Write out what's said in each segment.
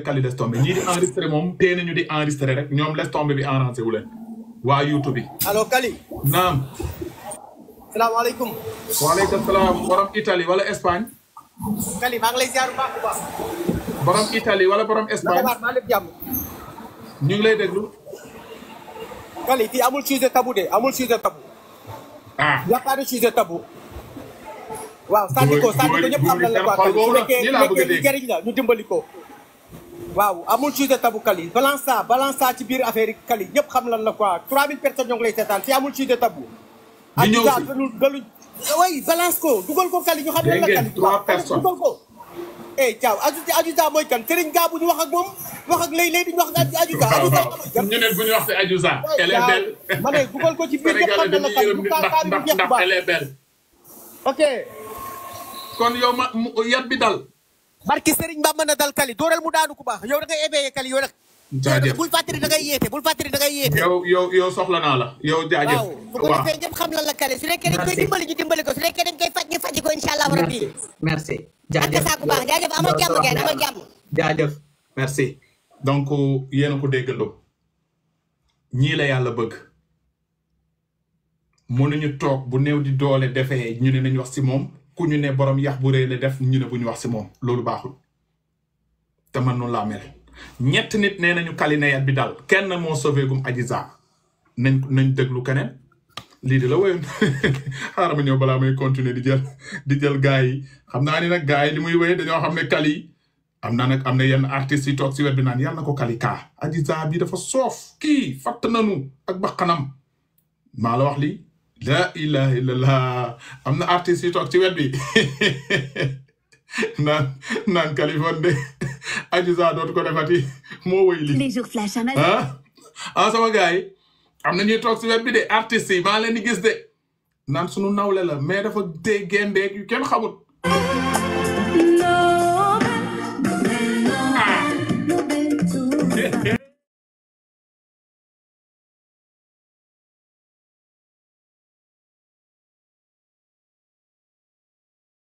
kali les tombé ñii di enregistré moom tee nañu di enregistré rek ñoom les tombé bi enrancé wu leen waa YouTube bi. allo Kali. naam. salaamaaleykum. waaleykum salaam borom Italie wala Espagne. Kali maa ngi lay ziar bu baax a baax. borom Italie wala borom Espagne. maa ngi lay jàmm. ñu ngi lay déglu. Kali fii amul sujet tabou de amul sujet tabou. ah y' a pas de sujet tabou. waaw sànni ko sànni ko ñëpp xam na la quoi Kali su nekkee su nekkee njëriñ la ñu dimbali ko. waaw amul sujet tabou Kali balance ça balance ça ci biir affaire yi Kali ñëpp xam lan la quoi 3000 personnes ñoo ngi lay seetaan fi amul sujet tabou. di ñëw si ak dalu dalu. oui balance ko dugal ko Kali ñu xam lan la Kali. trois personnes dugal ko. eh Thiaw Aziz Aziz Sarr mooy kan Serigne Ga bu ñu wax ak moom wax ak léeg-léeg di ñu wax ak Aziz Sarr Aziz Sarr mooy kan. ñu ne bu ñu wax si Aziz Sarr. elle est belle ma ne dugal ko ci biir ñëpp xam na la kan bu kaa kaa ndax ndax elle est belle. ok. kon yow ma yat bi dal. barki Serigne Bamba na dal Kali dooral mu daanu ku baax yow da ngay éveillé Kali yow rek. jaajëf bul fàttali da ngay yéete bul fàttali da ngay yéete. yow yow yow soxla naa la yow jaajëf. waaw bu ko defee ñëpp xam lan la kale su nekkee dañ koy dimbali ñu dimbali ko su nekkee dañ koy faj ñu faj ko incha allah rabbi. merci jaajëf ak saako baax jaajëf amal jàmm ngeen amal jàmm. jaajëf merci. donc yéen a ko déggandoo ñii la yàlla bëgg mënuñu toog bu néew di doole defee ñu ne nañ wax si moom ku ñu ne borom yax bu rëy la def ñu ne bu ñu wax si moom loolu baaxul. te man noonu laa mel ñett nit nee nañu kalinayat bi daal kenn moo sauvé gum Adji Sarr nañ nañ déglu keneen lii di la woyoon xaaral ma ñëw balaa may continuer di jël di jël gars yi xam naa ni nag gars yi li muy woyee dañoo xam ne kali am na nag am na yenn artistes yi toog si wet bi naan yàlla na ko kali kaa Adji Sarr bi dafa soof kii fatt nanu ak bakkanam maa la wax lii la ilaha illallah am na artistes yi toog ci wet bi naan naan Kaliphone de Adji Sarr dootu ko defati moo wëy li ah ah sama gars yi am na ñuy toog si web bi de artistes yi maa leen di gis de naan sunu nawle la mais dafa dee gendeeg yu kenn xamut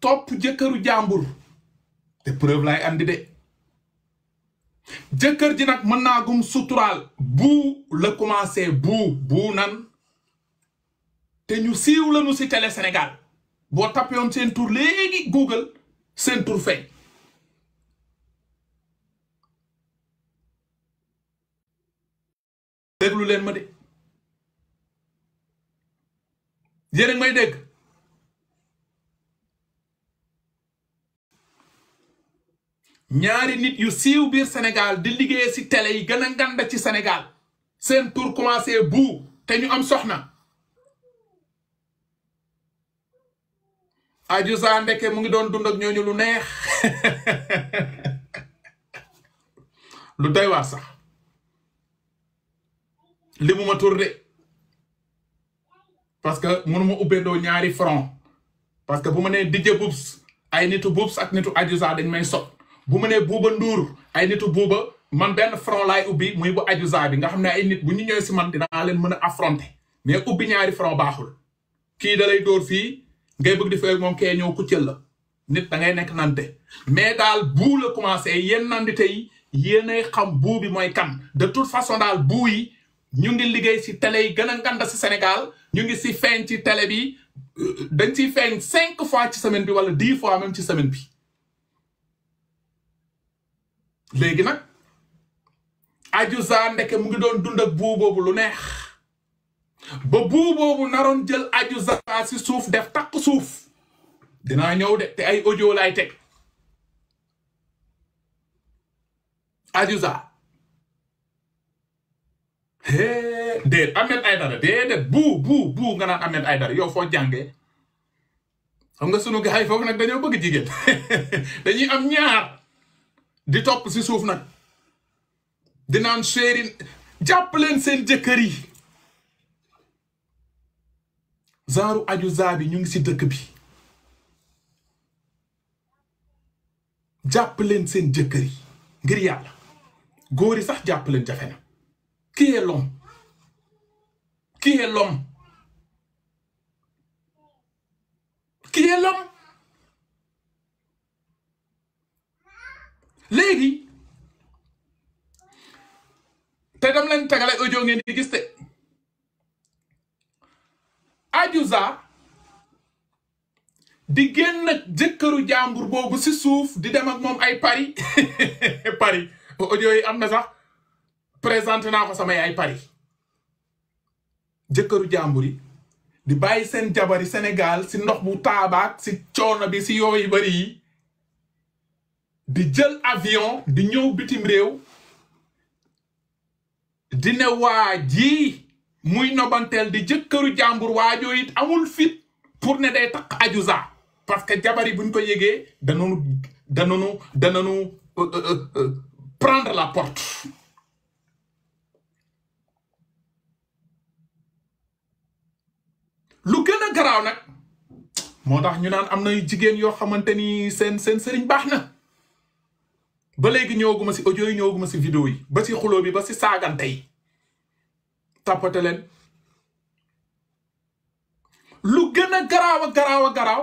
topp jëkkëru jàmbur te preuve lay andi de jëkkër ji nag mën naa gum suturaal bu la commencé bu bu nan te ñu siiw la nu si télé Sénégal boo tapé woon seen tur léegi Google seen tur feeñ déglu leen ma de yéen may dégg ñaari nit yu siiw biir Sénégal di liggéey ci télé yi gën a nganda ci Sénégal seen tur commencé bu te ñu am soxna aju saa ndeke mu ngi doon dund ak ñooñu lu neex lu doy waar sax li mu ma tur de parce que mënu ma ubbeendoo ñaari front parce que bu ma nee DJ Boubs ay nitu Boubs ak nitu aju saa dañ may sot bu ma nee Bouba Ndour ay nitu Bouba man benn front laay ubbi muy bu aju saa bi nga xam ne ay nit bu ñu ñëwee si man dinaa leen mën a affronter mais ubbi ñaari front baaxul kii da lay dóor fii ngay bëgg di fay moom kee ñëw kuccel la nit da ngay nekk nante mais daal buu la commencé yéen nandi tey yéenay xam buu bi mooy kan de toute façon daal buu yi ñu ngi liggéey si télé yi gën a nganda si Sénégal ñu ngi si feeñ ci télé bi euh, dañ ciy feeñ cinq fois ci semaine bi wala dix fois même ci semaine bi léegi nag Adiouza ndeke mu ngi doon dund ak buu boobu lu neex ba buu boobu naroon jël Adiouza si suuf def takk suuf dinaa ñëw de te ay audio laay teg Adiouza déet Ahmed Aïdara déedéet buu buu buu nga naan Ahmed Aïdara yow foo jàngee xam nga sunu gars yi foofu nag dañoo bëgg jigéen dañuy am ñaar di topp si suuf nag di naan chéri jàpp leen seen jëkkër yi genre aju zaa bi ñu ngi si dëkk bi jàpp leen seen jëkkër yi ngir yàlla góor yi sax jàpp leen jafe na qui est l'homme qui est l'homme qui est l'homme léegi te dam leen tegale audio ngeen di gis te Adiouza di génn nag jëkkëru jàmbur boobu si suuf di dem ak moom ay Paris Paris audio yi am na sax présenté naa ko sama yaay Paris jëkkëru jàmbur yi di bàyyi seen jabari Sénégal si ndox bu taabaak si coono bi si yooyu bari yi di jël avion di ñëw bitim réew di ne waa ji muy nobanteel di jëkkëru jàmbur waajoo it amul fit pour ne day takk ajuza parce que jabar yi buñ ko yëgee dananu dananu dananu euh, euh, euh, prendre la porte lu gën a garaaw nag moo tax ñu naan am na jigéen yoo xamante ni seen seen sëriñ baax na ba léegi ñëwaguma si audio yi ñëwaguma si vidéo yi ba si xuloo bi ba si saagante yi tàppate leen lu gën a garaaw a garaaw a garaaw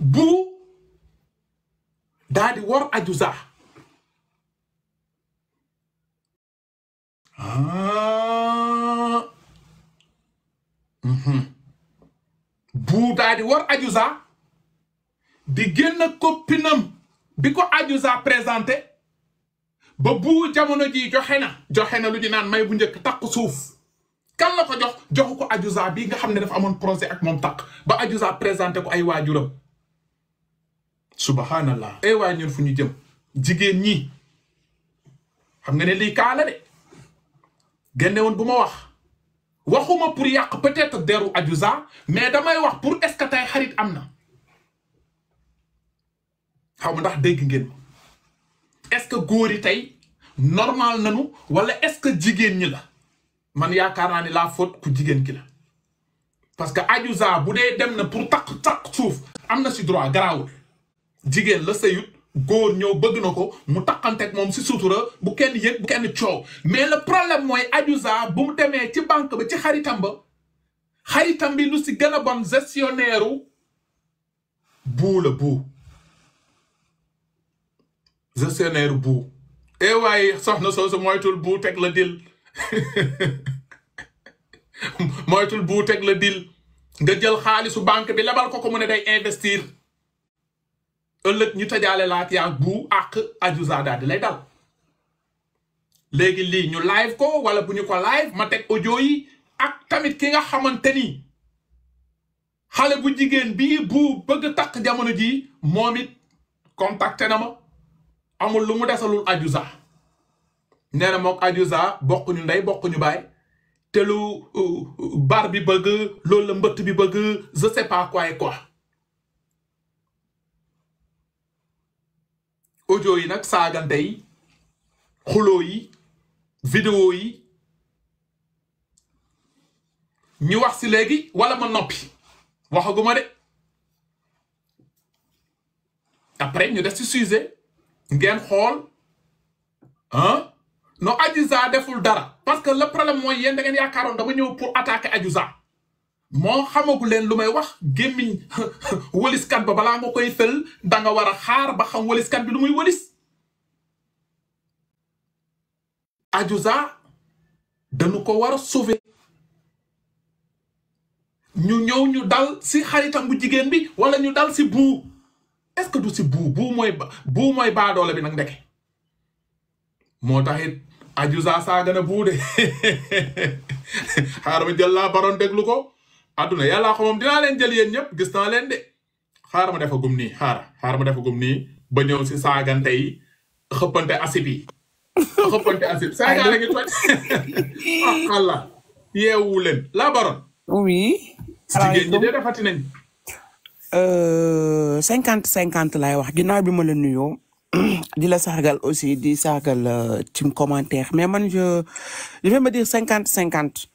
buru daa di war aju sax ah. mhm. bu daa di war aju sax di génn koppinam bi ko aju sax présenté ba buur jamono ji joxe na joxe na lu ñu naan may bu njëkk takku suuf kan la ko jox joxu ko Adiouza bii nga xam ne dafa amoon projet ak moom takk ba Adiouza présenté ko ay waajuram subhanallah ay eh waay ñun fu ñu jëm jigéen ñi xam nga ne lii kaa la de génne woon bu ma wax waxuma pour yàq peut-être deru Adiouza mais damay wax pour est-ce que tey xarit am na xaw ma ndax dégg ngeen est-ce que góor yi tey normal nanu wala est-ce que jigéen ñi la man yaakaar naa ni la faute ku jigéen ki la parce que ajuza bu dee dem na pour takk takk suuf am na si droit garaawul jigéen la sëyut góor ñëw bëgg na ko mu takkanteeg moom si sutura bu kenn yëg bu kenn coow mais le problème mooy ajuza bu mu demee ci banque ba ci xaritam ba xaritam bi lu si gën a bon gestionnaire buu la buu gestionnaire buu e eh waaye soxna soosu moytul buu teg la dil moytul buu teg la dil nga jël xaalisu banque bi lebal ko ko mu ne day investir ëllëg ñu tëjaale laat yaa bu àq ajuza daal di lay dal léegi lii ñu live ko wala bu ñu ko live ma teg audio yi ak tamit ki nga xamante ni xale bu jigéen bii bu bëgg takk jamono ji moom it contacté na ma amul lu mu desalul Adiouza nee na mook Adiouza bokkuñu ndey bokkuñu baay te lu euh, bar bi bëgg loolu la mbëtt bi bëgg je sais pas quoi audio yi nag saagante yi xuloo yi vidéo yi ñu wax si léegi wala ma noppi waxaguma de après ñu def si sujet ngeen xool ah non Adiouza deful dara parce que le problème mooy yéen da ngeen yaakaaroon dama ñëw pour attaquer Adiouza moo xamagu leen lu may wax gémmiñ wëliskat ba balaa nga koy fël da nga war a xaar ba xam wëliskat bi lu muy wëlis Adiouza dañu ko war a sauver ñu ñëw ñu dal si xaritam bu jigéen bi wala ñu dal si buu est-ce que du si buu buu mooy buu mooy baadoole bi nag ndeke moo taxit ajusa saaga na buude xaaral ma jël laa baroon déglu ko adduna yàllaa ko moom dinaa leen jël yéen ñëpp gis naa leen de xaaral ma defa gum nii xaaral xaaral ma defa gum nii ba ñëw si saagante yi xëppante asib yi xëppante asib saaga la ngi toj ah allah yeewu leen laa baroon oui jigéen ñi de defati nañ cinquante cinquante laay wax ginnaaw bi ma la nuyoo di la sargal aussi di sargal euh, ci commentaire mais man je je vais me dire cinquante cinquante.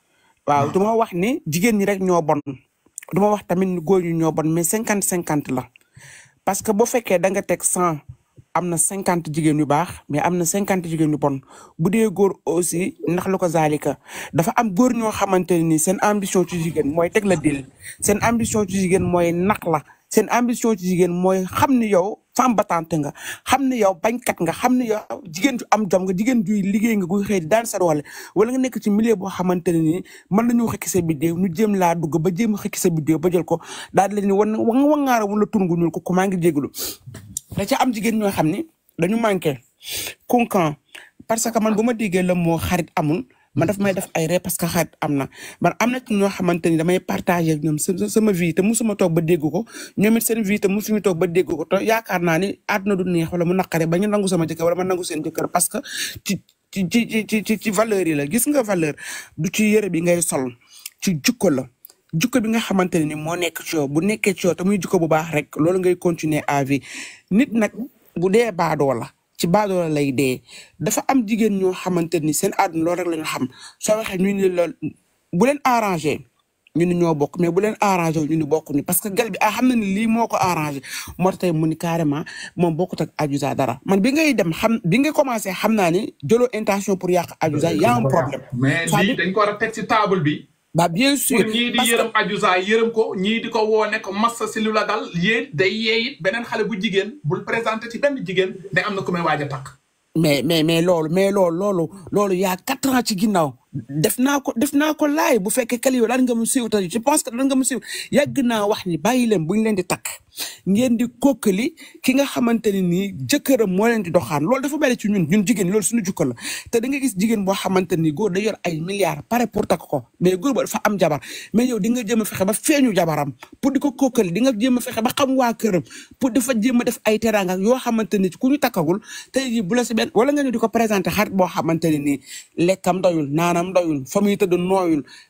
waaw du ma wax ni jigéen ñi rek ñoo bon. du ma wax tamit ni góor ñi ñoo bon mais cinquante cinquante la. parce que boo fekkee da nga teg cent am na cinquante jigéen yu baax mais am na cinquante jigéen yu bon bu dee góor aussi ndax lu ko zaalika dafa am góor ñoo xamante ne ni seen ambition ci jigéen mooy teg la dil seen ambition ci jigéen mooy nax la seen ambition ci jigéen mooy xam ni yow. femme battante nga xam ne yow bañkat nga xam ne yow jigéen ju am jom nga jigéen juy liggéey nga guy xëy di daan sa doole wala nga nekk ci milieu boo xamante ne nii mën nañu xëkki sa biddéew ñu jéem laa dugg ba jéem a xëkki sa biddéew ba jël ko daal di leen ni wan wan wangaara wala tungu ñuul ko ko maa ngi jégalu da ca am jigéen ñoo xam ni dañu manqué kunkan parce que man bu ma déggee la moo xarit amul man daf may def ay ree parce que xarit am na man am na ci ñoo xamante ni damay partagé ak ñoom sama vie te musuma toog ba dégg ko ñoom it seen vie te musuñu toog ba dégg ko te yaakaar naa ni àdduna du neex wala mu naqare ba ñu nangu sama jëkkër wala ma nangu seen jëkkër parce que ci ci ci ci ci ci valeur yi la gis nga valeur du ci yëre bi ngay sol ci jukko la jukko bi nga xamante ne ni moo nekk ci yow bu nekkee ci yow te muy jukko bu baax rek loolu ngay continuer à vie nit nag bu dee baadoo la ci baadoola lay dee dafa am jigéen ñoo xamante ni seen àdduna loolu rek la ñu xam soo waxee ñu ni la bu leen arrangé ñu ni ñoo bokk mais bu leen arrangé ñu ni bokk ni parce que gel bi ah xam na ni lii moo ko arrangé moo tax tey mu ni carrément moom bokkut ak Adiouza dara man bi ngay dem xam bi nga commencé xam naa ni jëloo intention pour yàq Adiouza y a un problème mais lii dañ ko war a teg ci table bi ba bien sûr pour ñii di yërëm Adiouza yërëm ko ñii di ko woo ne ko massa si lu la dal yéen day yeeyit beneen xale bu jigéen bul présenté ci benn jigéen ne am na ku may waaj a takk. mais mais mais loolu mais loolu loolu loolu y' a quatre ans ci ginnaaw def naa ko def naa ko laay bu fekkee kali yow daan nga mu siiw te je pense que daan nga mu siiw yàgg naa wax ni bàyyi leen bu ñu leen di takk. ngeen di kokkali ki nga xamante ne nii jëkkëram moo leen di doxaan loolu dafa bari ci ñun ñun jigéen loolu suñu jukka la te da nga gis jigéen boo xamante ni góor da yor ay milliards pare pour takk ko mais góor ba dafa am jabar mais yow di nga jéem a fexe ba feeñu jabaram pour di ko kokkali di nga jéem a fexe ba xam waa këram pour dafa jéem a def ay teraanga yoo xamante ni ku ñu takkagul tey jii bu la si benn wala nga ñu di ko présenté xarit boo xamante ne nii lekkam doyul naanam doyul fa muy tëdd nooyul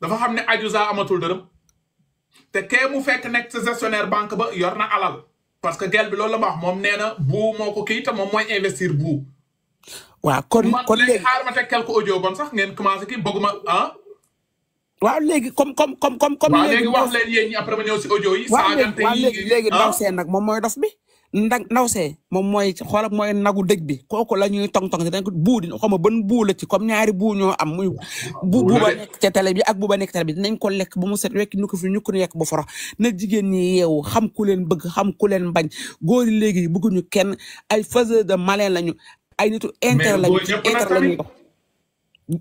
dafa xam ne Adiouza amatul dërëm te kee mu fekk nekk sa gestionnaire banque ba yor na alal parce que gel bi loolu la ma wax moom nee na buu moo ko kii te moom mooy investir buu. waaw kon kon léegi xaar ma teg quelque audio bon sax ngeen commencé kii bëgguma ah. waaw léegi comme comme comme comme. comme léegi wax leen yéen ñi après ma ñëw si audio yi. saagante yi waaw léegi léegi ndaw seen nag moom mooy dof bi. nda ndaw see moom mooy xoolal mooy nagu dëj bi kooku la ñuy tong tong te dañ ko buu di xaw ma ban buu la ci comme ñaari buu ñoo am muy bu bu ba nekk ca télé bi ak bu ba nekk télé bi dinañ ko lekk ba mu set wekk ñu ko fi ñu ko yekk bu forox na jigéen ñi yeewu xam ku leen bëgg xam ku leen bañ góor yi léegi bëgguñu kenn ay faiseur de malin lañu ay nitu intérêt lañu ci intérêt lañu dox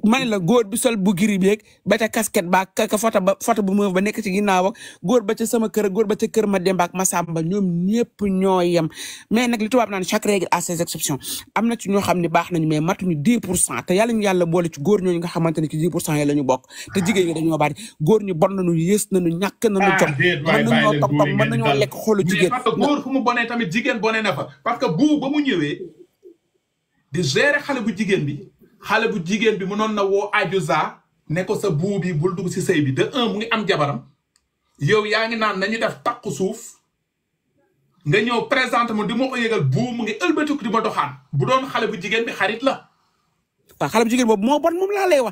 man la góor bi sol bu giri beeg ba ca casquette ba ka ka foto ba foto bu meuf ba nekk ci ginnaaw ak góor ba ca sama kër góor ba ca kër ma demba ak masamba ñoom ñëpp ñoo yem mais nag li tubaab naan chaque règle a ses exceptions am na ci ñoo xam ne baax nañu mais matuñu 10 pour cent te yàlla ñu yàlla boole ci góor ñooñu nga xamante ne ci 10 pour cent yi la ñu bokk te jigéen ñi dañoo bari góor ñu bon nañu yées nañu ñàkk nañu ah, jom mën nañoo toppam mën nañoo lekk xolu jigéen parce que góor fu mu bonee tamit jigéen bonee na fa parce que bu ba mu ñëwee di gérer xale bu jigéen bi xale bu jigéen bi mënoon na woo Adiouza ne ko sa buu bi bul dugg si sëy bi de un mu ngi am jabaram yow yaa ngi naan nañu def takku suuf nga ñëw présente mu di ma ko yëgal buu mu ngi ëlbatiku di ma doxaan bu doon xale bu jigéen bi xarit la. waaw xale bu jigéen boobu moo bon moom laa lay wax.